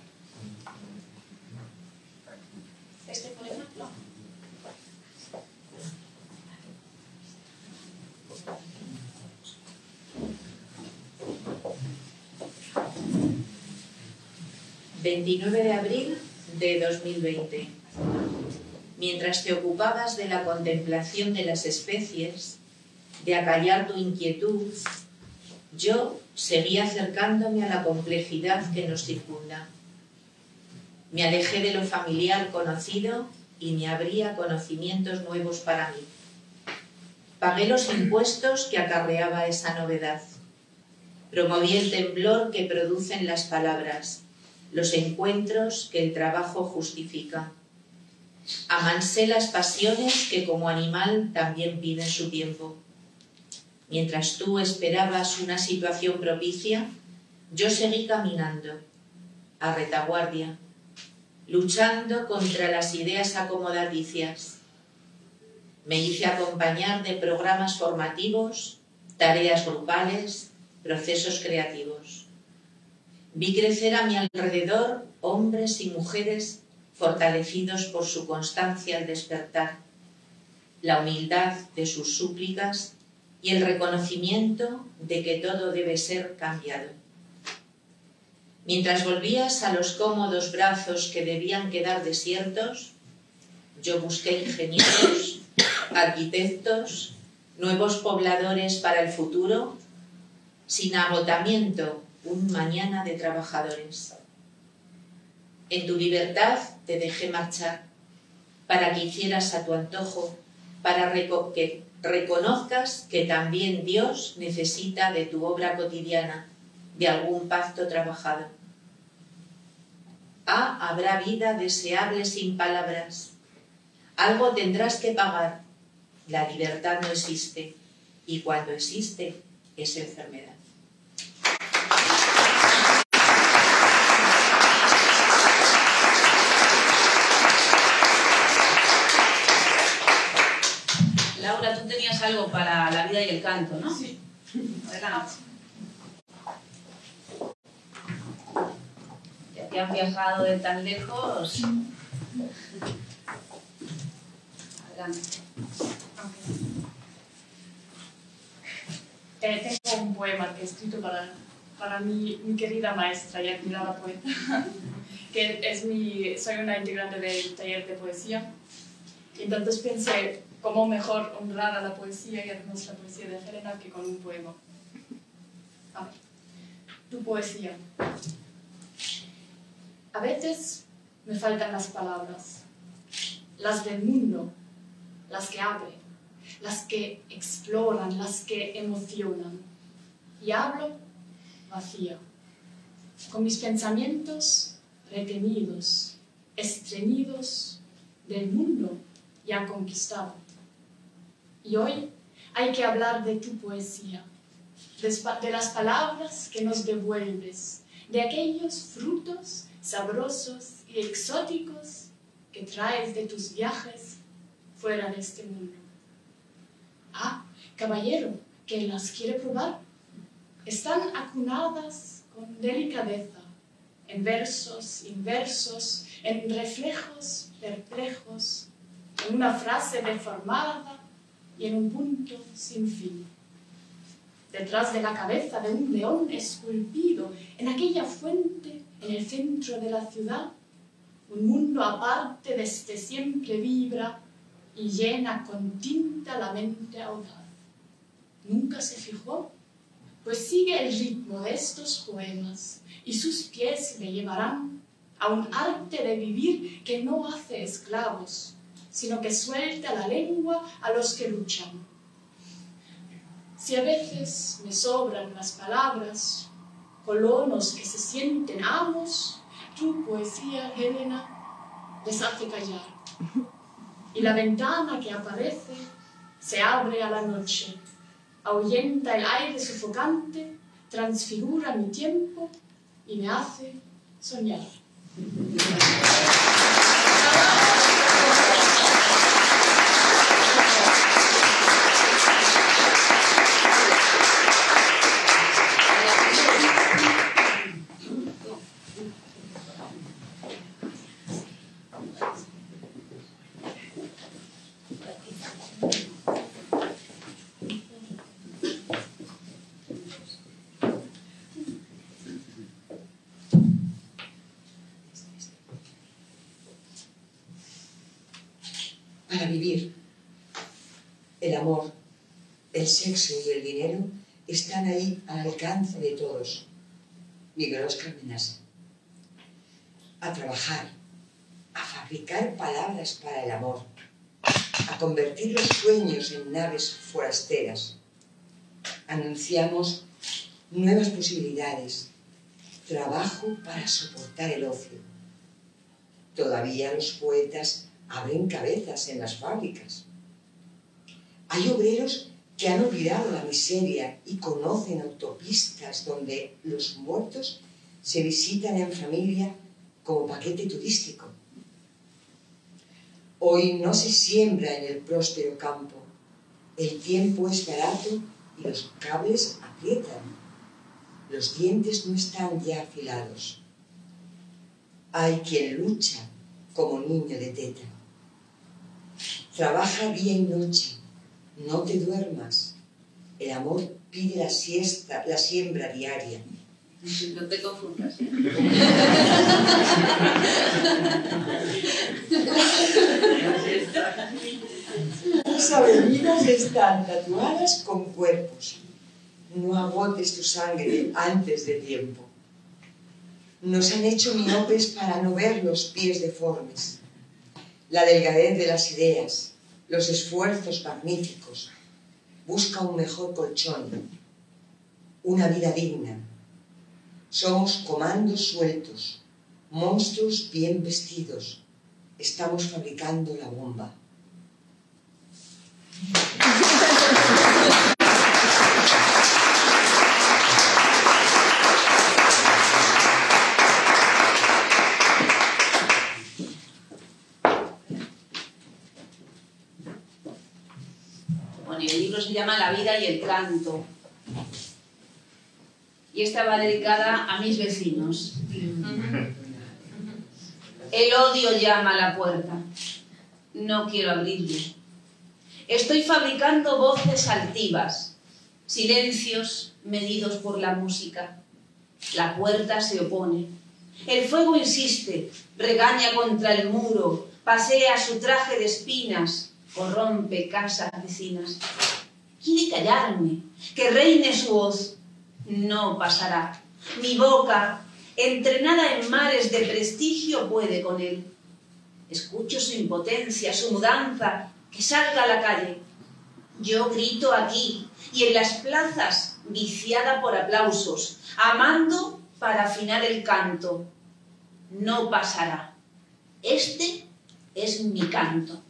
Este, por ejemplo. ...29 de abril de 2020. Mientras te ocupabas de la contemplación de las especies, de acallar tu inquietud, yo seguía acercándome a la complejidad que nos circunda. Me alejé de lo familiar conocido y me abría conocimientos nuevos para mí. Pagué los impuestos que acarreaba esa novedad. Promoví el temblor que producen las palabras, los encuentros que el trabajo justifica. Amansé las pasiones que como animal también piden su tiempo. Mientras tú esperabas una situación propicia, yo seguí caminando, a retaguardia, luchando contra las ideas acomodaticias. Me hice acompañar de programas formativos, tareas grupales, procesos creativos. Vi crecer a mi alrededor hombres y mujeres fortalecidos por su constancia al despertar, la humildad de sus súplicas y el reconocimiento de que todo debe ser cambiado. Mientras volvías a los cómodos brazos que debían quedar desiertos, yo busqué ingenieros, arquitectos, nuevos pobladores para el futuro, sin agotamiento, un mañana de trabajadores. En tu libertad te dejé marchar para que hicieras a tu antojo, para que reconozcas que también Dios necesita de tu obra cotidiana, de algún pacto trabajado. Ah, habrá vida deseable sin palabras. Algo tendrás que pagar. La libertad no existe y cuando existe es enfermedad. Tenías algo para la vida y el canto, ¿no? Sí. Adelante. Ya que has viajado de tan lejos. Adelante. Eh, tengo un poema que he escrito para, para mi, mi querida maestra y admirada poeta, que es mi, soy una integrante del taller de poesía. Y entonces pensé, cómo mejor honrar a la poesía y además la poesía de Helena que con un poema. A ver, tu poesía. A veces me faltan las palabras, las del mundo, las que abren, las que exploran, las que emocionan. Y hablo vacía, con mis pensamientos retenidos, estreñidos del mundo ya conquistado. Y hoy hay que hablar de tu poesía, de las palabras que nos devuelves, de aquellos frutos sabrosos y exóticos que traes de tus viajes fuera de este mundo. Ah, caballero, que las quiere probar. Están acunadas con delicadeza, en versos inversos, en reflejos perplejos, en una frase deformada y en un punto sin fin. Detrás de la cabeza de un león esculpido en aquella fuente en el centro de la ciudad, un mundo aparte desde siempre vibra y llena con tinta la mente audaz. ¿Nunca se fijó? Pues sigue el ritmo de estos poemas y sus pies le llevarán a un arte de vivir que no hace esclavos, sino que suelta la lengua a los que luchan. Si a veces me sobran las palabras, colonos que se sienten amos, tu poesía, Helena, les hace callar. Y la ventana que aparece se abre a la noche, ahuyenta el aire sofocante, transfigura mi tiempo y me hace soñar. Sexo y el dinero están ahí al alcance de todos. Miguel Oscar Menasa. A trabajar, a fabricar palabras para el amor, a convertir los sueños en naves forasteras. Anunciamos nuevas posibilidades, trabajo para soportar el ocio. Todavía los poetas abren cabezas en las fábricas. Hay obreros que han olvidado la miseria y conocen autopistas donde los muertos se visitan en familia como paquete turístico. Hoy no se siembra en el próspero campo. El tiempo es barato y los cables aprietan. Los dientes no están ya afilados. Hay quien lucha como niño de teta. Trabaja día y noche no te duermas. El amor pide la siesta, la siembra diaria. No te confundas. ¿eh? Nuestras avenidas están tatuadas con cuerpos. No agotes tu sangre antes de tiempo. Nos han hecho miopes para no ver los pies deformes, la delgadez de las ideas, los esfuerzos magníficos. Busca un mejor colchón, una vida digna. Somos comandos sueltos, monstruos bien vestidos. Estamos fabricando la bomba. Bueno, y el libro se llama La vida y el canto. Y esta va dedicada a mis vecinos. El odio llama a la puerta. No quiero abrirle. Estoy fabricando voces altivas, silencios medidos por la música. La puerta se opone. El fuego insiste, regaña contra el muro, pasea su traje de espinas, corrompe casas vecinas. Quiere callarme, que reine su voz. No pasará. Mi boca, entrenada en mares de prestigio, puede con él. Escucho su impotencia, su mudanza, que salga a la calle. Yo grito aquí y en las plazas, viciada por aplausos, amando para afinar el canto. No pasará. Este es mi canto.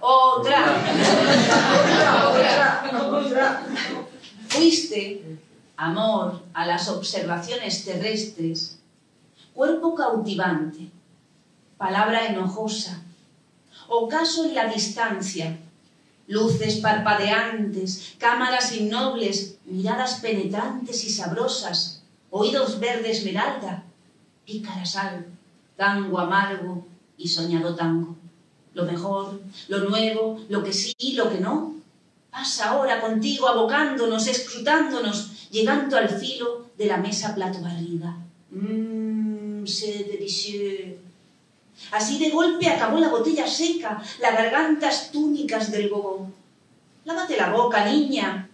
Otra, otra. Fuiste, amor, a las observaciones terrestres, cuerpo cautivante, palabra enojosa, ocaso en la distancia, luces parpadeantes, cámaras innobles, miradas penetrantes y sabrosas, oídos verde esmeralda, pícara sal, tango amargo y soñado tango. Lo mejor, lo nuevo, lo que sí, lo que no. Pasa ahora contigo abocándonos, escrutándonos, llegando al filo de la mesa plato barriga. Mmm, c'est délicieux. Así de golpe acabó la botella seca, las gargantas túnicas del gogo. Lávate la boca, niña,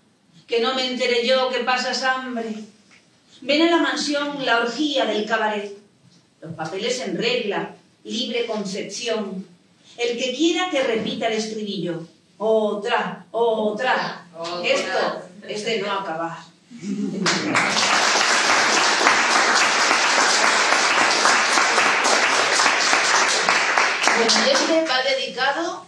que no me enteré yo que pasas hambre. Ven a la mansión la orgía del cabaret. Los papeles en regla, libre concepción. El que quiera que repita el estribillo. Otra, otra. Esto es de no acabar. Bueno, y este va dedicado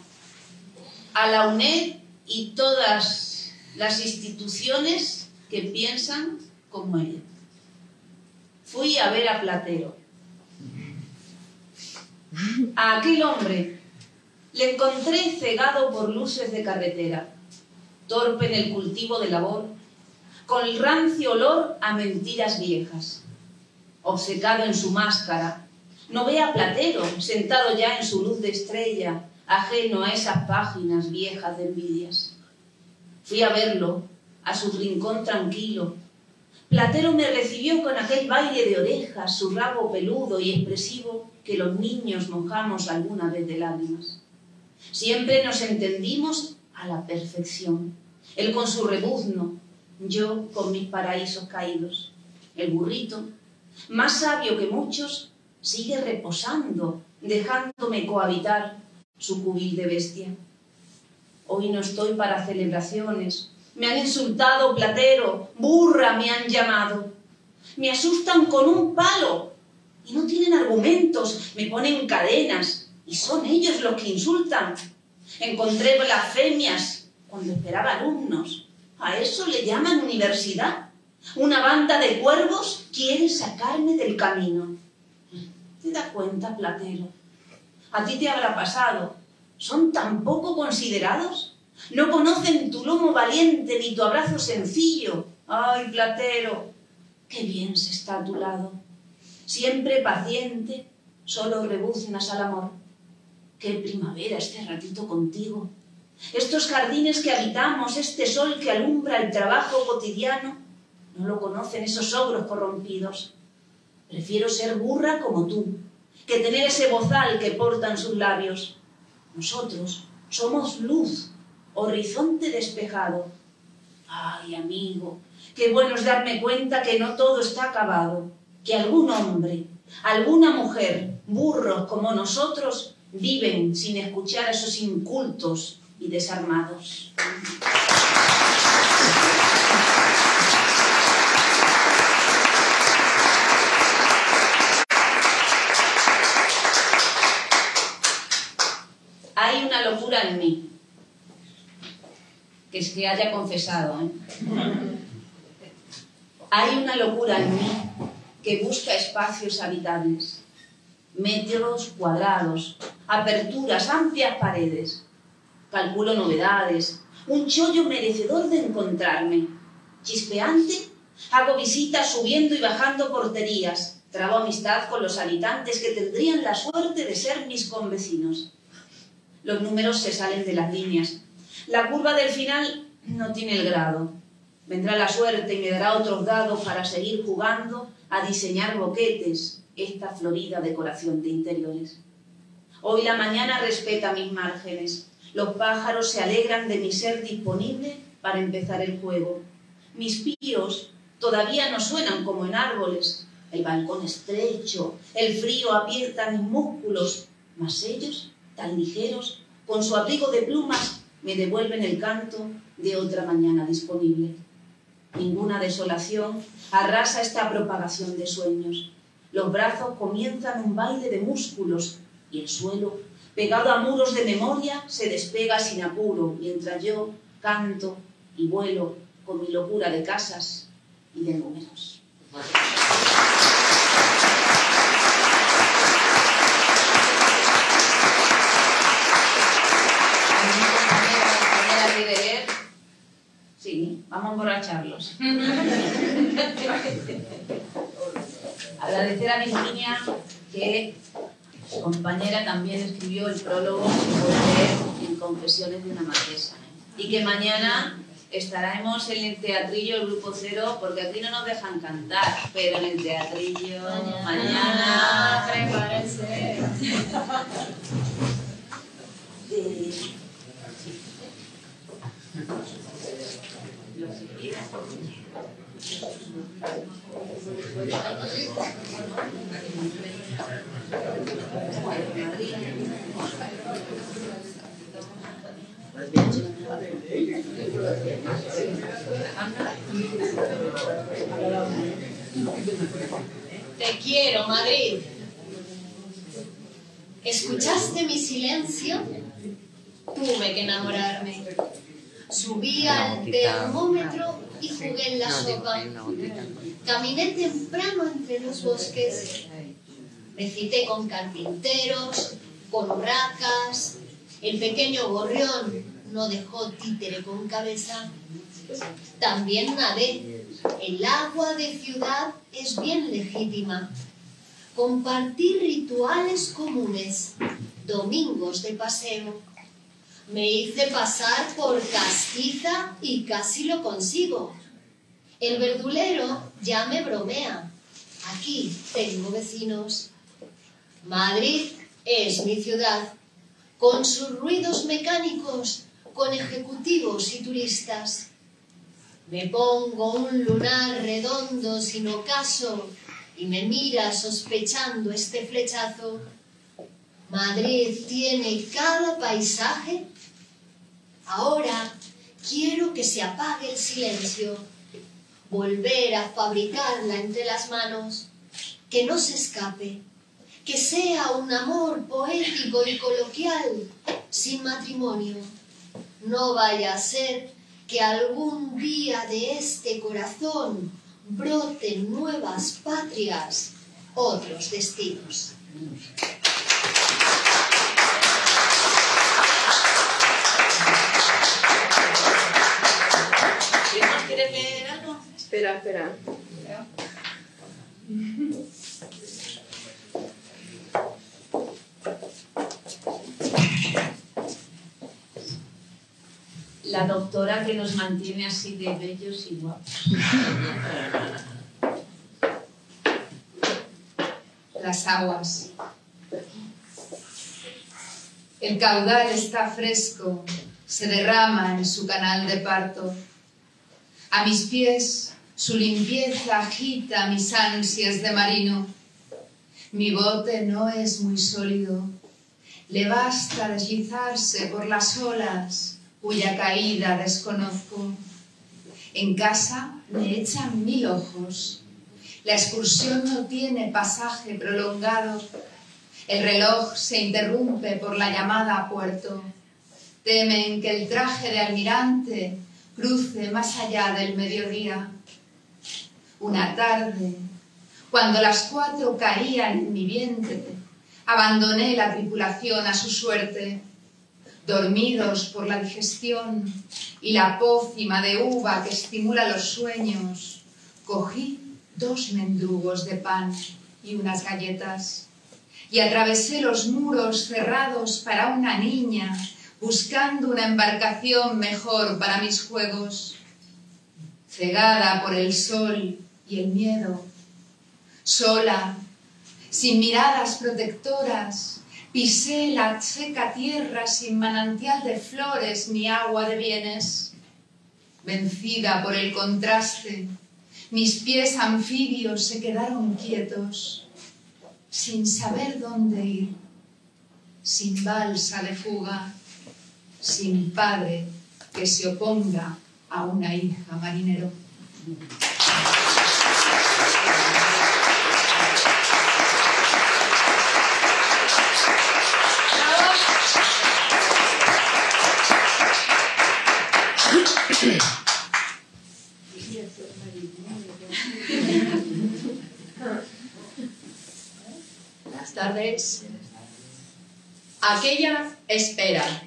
a la UNED y todas las instituciones que piensan como ella. Fui a ver a Platero. A aquel hombre le encontré cegado por luces de carretera, torpe en el cultivo de labor, con el rancio olor a mentiras viejas, obcecado en su máscara. No ve a Platero sentado ya en su luz de estrella, ajeno a esas páginas viejas de envidias. Fui a verlo, a su rincón tranquilo. Platero me recibió con aquel baile de orejas, su rabo peludo y expresivo que los niños mojamos alguna vez de lágrimas. Siempre nos entendimos a la perfección. Él con su rebuzno, yo con mis paraísos caídos. El burrito, más sabio que muchos, sigue reposando, dejándome cohabitar su cubil de bestia. Hoy no estoy para celebraciones. Me han insultado platero, burra me han llamado. Me asustan con un palo y no tienen argumentos, me ponen cadenas y son ellos los que insultan. Encontré blasfemias cuando esperaba alumnos. ¿A eso le llaman universidad? Una banda de cuervos quiere sacarme del camino. ¿Te das cuenta, Platero? A ti te habrá pasado. ¿Son tan poco considerados? No conocen tu lomo valiente ni tu abrazo sencillo. ¡Ay, Platero! ¡Qué bien se está a tu lado! Siempre paciente, solo rebuznas al amor. ¡Qué primavera este ratito contigo! Estos jardines que habitamos, este sol que alumbra el trabajo cotidiano, no lo conocen esos ogros corrompidos. Prefiero ser burra como tú, que tener ese bozal que portan sus labios. Nosotros somos luz, horizonte despejado. Ay, amigo, qué bueno es darme cuenta que no todo está acabado, que algún hombre, alguna mujer, burros como nosotros, viven sin escuchar a esos incultos y desarmados. Hay una locura en mí, que que haya confesado. ¿eh? Hay una locura en mí que busca espacios habitables, metros cuadrados, aperturas, amplias paredes. Calculo novedades, un chollo merecedor de encontrarme. Chispeante, hago visitas subiendo y bajando porterías. Trabo amistad con los habitantes que tendrían la suerte de ser mis convecinos. Los números se salen de las líneas. La curva del final no tiene el grado. Vendrá la suerte y me dará otros dados para seguir jugando a diseñar boquetes, esta florida decoración de interiores. Hoy la mañana respeta mis márgenes. Los pájaros se alegran de mi ser disponible para empezar el juego. Mis píos todavía no suenan como en árboles. El balcón estrecho, el frío aprieta mis músculos, mas ellos, tan ligeros, con su abrigo de plumas, me devuelven el canto de otra mañana disponible. Ninguna desolación arrasa esta propagación de sueños. Los brazos comienzan un baile de músculos y el suelo, pegado a muros de memoria, se despega sin apuro, mientras yo canto y vuelo con mi locura de casas y de números. Sí, vamos a emborracharlos. Agradecer a Virginia que su compañera también escribió el prólogo en Confesiones de una Marquesa. Y que mañana estaremos en el teatrillo el Grupo Cero, porque aquí no nos dejan cantar, pero en el teatrillo mañana, mañana prepárense. Te quiero, Madrid. ¿Escuchaste mi silencio? Tuve que enamorarme. Subí al termómetro y jugué en la sopa. Caminé temprano entre los bosques. Me cité con carpinteros, con urracas. El pequeño gorrión no dejó títere con cabeza. También nadé. El agua de ciudad es bien legítima. Compartir rituales comunes, domingos de paseo. Me hice pasar por castiza y casi lo consigo. El verdulero ya me bromea. Aquí tengo vecinos. Madrid es mi ciudad, con sus ruidos mecánicos, con ejecutivos y turistas. Me pongo un lunar redondo sin ocaso y me mira sospechando este flechazo. Madrid tiene cada paisaje. Ahora quiero que se apague el silencio, volver a fabricarla entre las manos, que no se escape, que sea un amor poético y coloquial, sin matrimonio. No vaya a ser que algún día de este corazón broten nuevas patrias, otros destinos. ¿Quieres leer algo? Espera, espera. La doctora que nos mantiene así de bellos y guapos. Las aguas. El caudal está fresco, se derrama en su canal de parto. A mis pies su limpieza agita mis ansias de marino. Mi bote no es muy sólido, le basta deslizarse por las olas cuya caída desconozco. En casa me echan mil ojos. La excursión no tiene pasaje prolongado. El reloj se interrumpe por la llamada a puerto. Temen que el traje de almirante cruce más allá del mediodía. Una tarde, cuando las cuatro caían en mi vientre, abandoné la tripulación a su suerte, dormidos por la digestión y la pócima de uva que estimula los sueños, cogí dos mendrugos de pan y unas galletas y atravesé los muros cerrados para una niña buscando una embarcación mejor para mis juegos. Cegada por el sol y el miedo, sola, sin miradas protectoras, pisé la seca tierra sin manantial de flores ni agua de bienes. Vencida por el contraste, mis pies anfibios se quedaron quietos, sin saber dónde ir, sin balsa de fuga, sin padre que se oponga a una hija marinero. Aquella espera.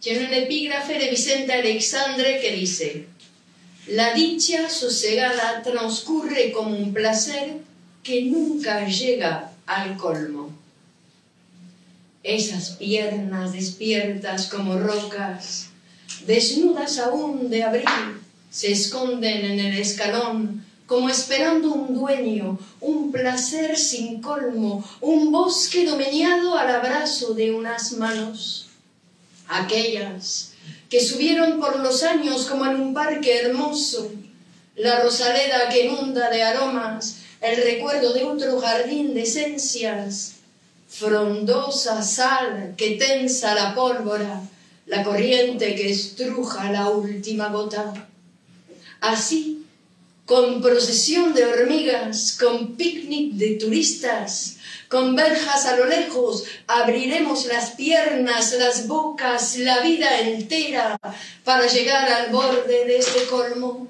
Tiene un epígrafe de Vicente Alexandre que dice, la dicha sosegada transcurre como un placer que nunca llega al colmo. Esas piernas despiertas como rocas, desnudas aún de abril, se esconden en el escalón como esperando un dueño, un placer sin colmo, un bosque domeñado al abrazo de unas manos. Aquellas que subieron por los años como en un parque hermoso, la rosaleda que inunda de aromas el recuerdo de otro jardín de esencias, frondosa sal que tensa la pólvora, la corriente que estruja la última gota. Así, con procesión de hormigas, con picnic de turistas, con verjas a lo lejos, abriremos las piernas, las bocas, la vida entera para llegar al borde de este colmo.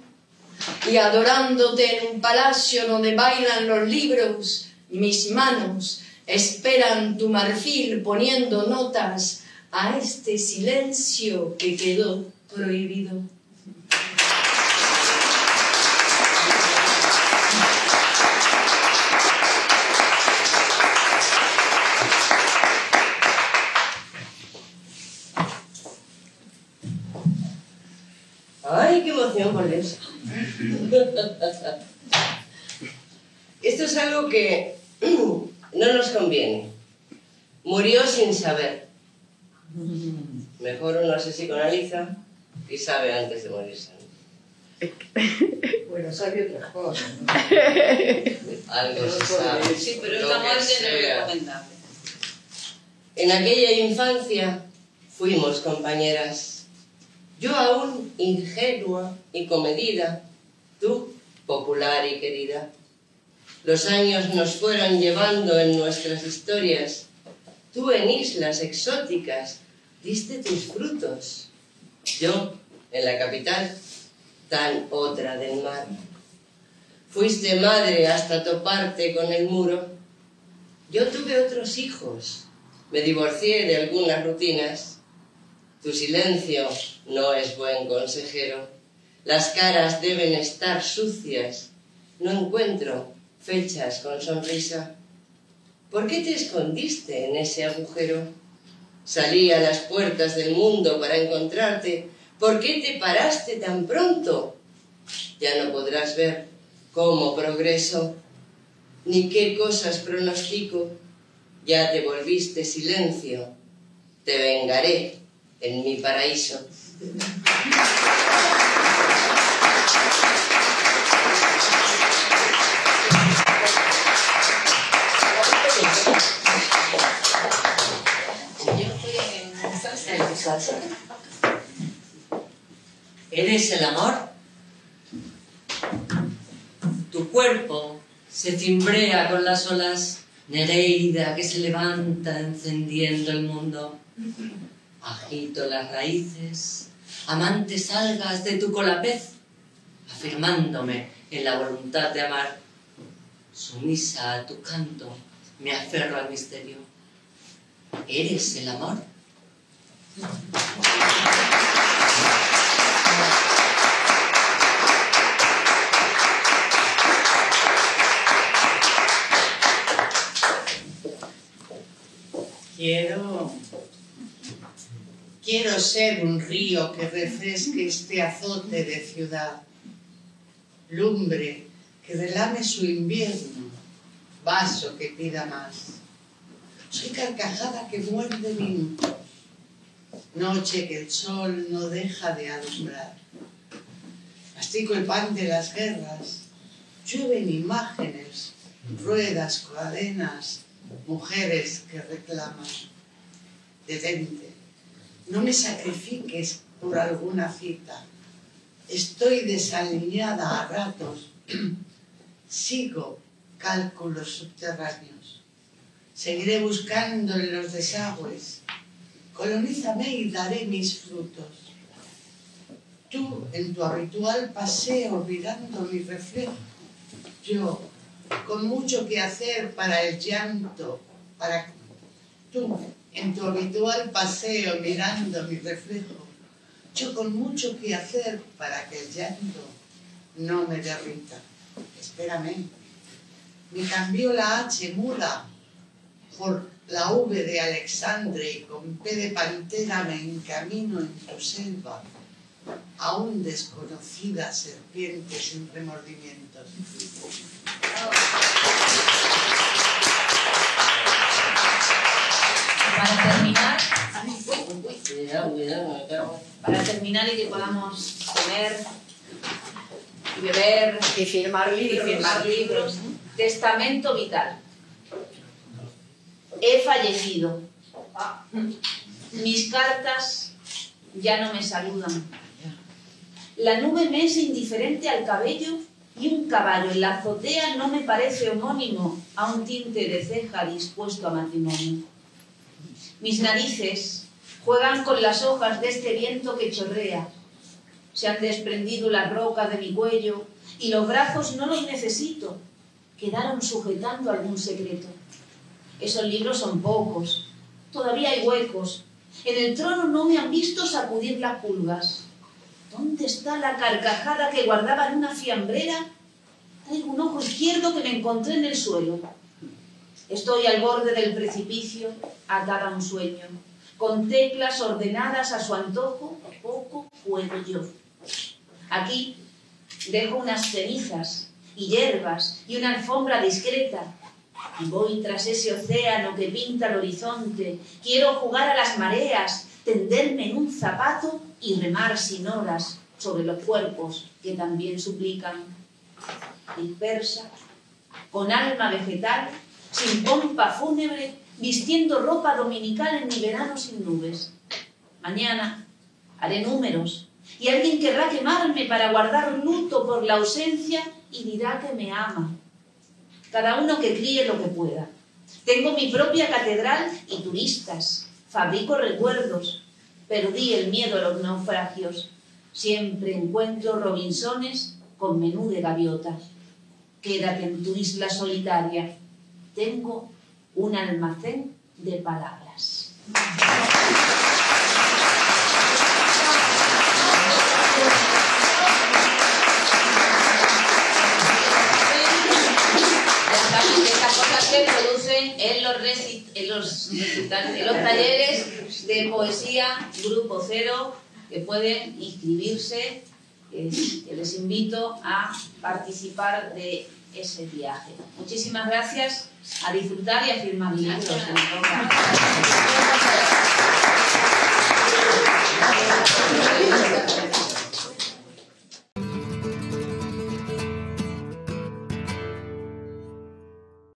Y adorándote en un palacio donde bailan los libros, mis manos esperan tu marfil poniendo notas a este silencio que quedó prohibido. ¡Ay, qué emoción, por Dios! Esto es algo que no nos conviene. Murió sin saber. Mejor uno se psicoanaliza y sabe antes de morirse. Bueno, sabe otra cosa. ¿no? Algo se sabe. Sí, pero muerte no es sea. recomendable. En aquella infancia fuimos compañeras. Yo aún ingenua y comedida, tú popular y querida. Los años nos fueron llevando en nuestras historias. Tú en islas exóticas diste tus frutos. Yo en la capital, tan otra del mar. Fuiste madre hasta toparte con el muro. Yo tuve otros hijos. Me divorcié de algunas rutinas. Tu silencio no es buen consejero. Las caras deben estar sucias. No encuentro fechas con sonrisa. ¿Por qué te escondiste en ese agujero? Salí a las puertas del mundo para encontrarte, ¿Por qué te paraste tan pronto? Ya no podrás ver cómo progreso, ni qué cosas pronostico. Ya te volviste silencio, te vengaré en mi paraíso. ¿Eres el amor? Tu cuerpo se cimbrea con las olas, Nereida que se levanta encendiendo el mundo. Agito las raíces, amantes algas de tu colapez, afirmándome en la voluntad de amar. Sumisa a tu canto, me aferro al misterio. ¿Eres el amor? Quiero, quiero ser un río que refresque este azote de ciudad, lumbre que relame su invierno, vaso que pida más. Soy carcajada que muerde viento, noche que el sol no deja de alumbrar. Mastico el pan de las guerras, llueven imágenes, ruedas, cadenas, mujeres que reclaman. Detente, no me sacrifiques por alguna cita. Estoy desaliñada a ratos. Sigo cálculos subterráneos. Seguiré buscando en los desagües. Colonízame y daré mis frutos. Tú, en tu habitual paseo, mirando mi reflejo. Yo, con mucho que hacer para el llanto, para tú, en tu habitual paseo, mirando mi reflejo. Yo con mucho que hacer para que el llanto no me derrita. Espérame. Me cambió la H muda por la V de Alexandre y con P de pantera me encamino en tu selva, aún desconocida serpiente sin remordimientos. Para terminar, Cuidado, cuidado, para terminar y que podamos comer y beber Y firmar y libros. firmar libros. Testamento vital. He fallecido. Mis cartas ya no me saludan. La nube me es indiferente al cabello y un caballo en la azotea no me parece homónimo a un tinte de ceja dispuesto a matrimonio. Mis narices juegan con las hojas de este viento que chorrea. Se han desprendido las rocas de mi cuello y los brazos no los necesito. Quedaron sujetando algún secreto. Esos libros son pocos. Todavía hay huecos. En el trono no me han visto sacudir las pulgas. ¿Dónde está la carcajada que guardaba en una fiambrera? Traigo un ojo izquierdo que me encontré en el suelo. Estoy al borde del precipicio, atada a un sueño. Con teclas ordenadas a su antojo, poco puedo yo. Aquí dejo unas cenizas y hierbas y una alfombra discreta. Y voy tras ese océano que pinta el horizonte. Quiero jugar a las mareas, tenderme en un zapato y remar sin horas sobre los cuerpos que también suplican. Dispersa, con alma vegetal, sin pompa fúnebre, vistiendo ropa dominical en mi verano sin nubes. Mañana haré números y alguien querrá quemarme para guardar luto por la ausencia y dirá que me ama. Cada uno que críe lo que pueda. Tengo mi propia catedral y turistas. Fabrico recuerdos. Perdí el miedo a los naufragios. Siempre encuentro Robinsones con menú de gaviota. Quédate en tu isla solitaria. Tengo un almacén de palabras. Estas cosas se producen en los, en en los talleres de poesía Grupo Cero que pueden inscribirse, que, que les invito a participar de ese viaje. Muchísimas gracias, a disfrutar y a firmar libros. toca.